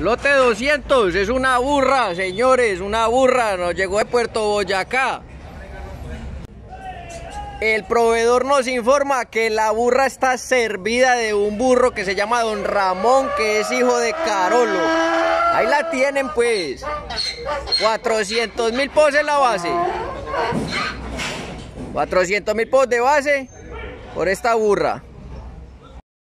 Lote 200, es una burra, señores, una burra, nos llegó de Puerto Boyacá. El proveedor nos informa que la burra está servida de un burro que se llama Don Ramón, que es hijo de Carolo. Ahí la tienen pues. 400 mil pos en la base. 400 mil pos de base por esta burra.